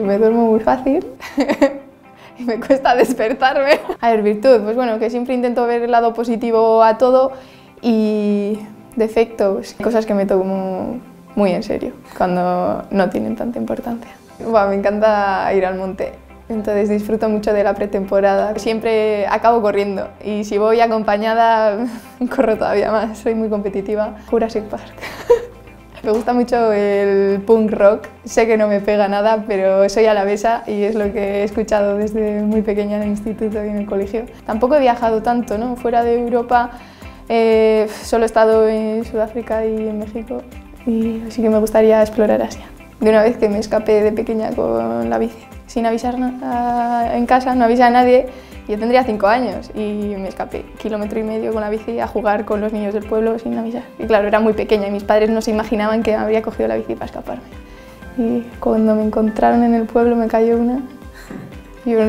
me duermo muy fácil y me cuesta despertarme. A ver, virtud, pues bueno, que siempre intento ver el lado positivo a todo y defectos, cosas que me tomo muy en serio cuando no tienen tanta importancia. me encanta ir al monte, entonces disfruto mucho de la pretemporada. Siempre acabo corriendo y si voy acompañada corro todavía más, soy muy competitiva. Jurassic Park. Me gusta mucho el punk rock, sé que no me pega nada, pero soy alavesa y es lo que he escuchado desde muy pequeña en el instituto y en el colegio. Tampoco he viajado tanto, ¿no? Fuera de Europa eh, solo he estado en Sudáfrica y en México y así que me gustaría explorar Asia. De una vez que me escapé de pequeña con la bici, sin avisar en casa, no avisé a nadie, yo tendría cinco años y me escapé kilómetro y medio con la bici a jugar con los niños del pueblo sin avisar. Y claro, era muy pequeña y mis padres no se imaginaban que habría cogido la bici para escaparme. Y cuando me encontraron en el pueblo me cayó una. Yo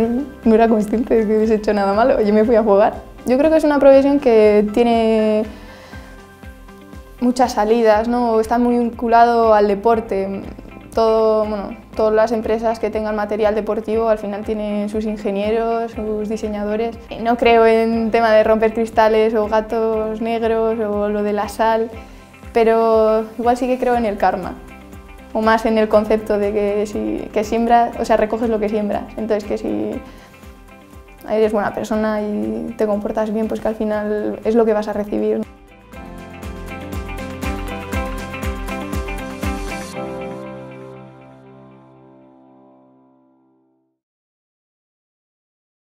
no era consciente de que hubiese hecho nada malo, yo me fui a jugar. Yo creo que es una profesión que tiene muchas salidas, ¿no? está muy vinculado al deporte. Todo, bueno, todas las empresas que tengan material deportivo al final tienen sus ingenieros, sus diseñadores. No creo en tema de romper cristales o gatos negros o lo de la sal, pero igual sí que creo en el karma o más en el concepto de que si que siembras, o sea, recoges lo que siembras. Entonces que si eres buena persona y te comportas bien, pues que al final es lo que vas a recibir.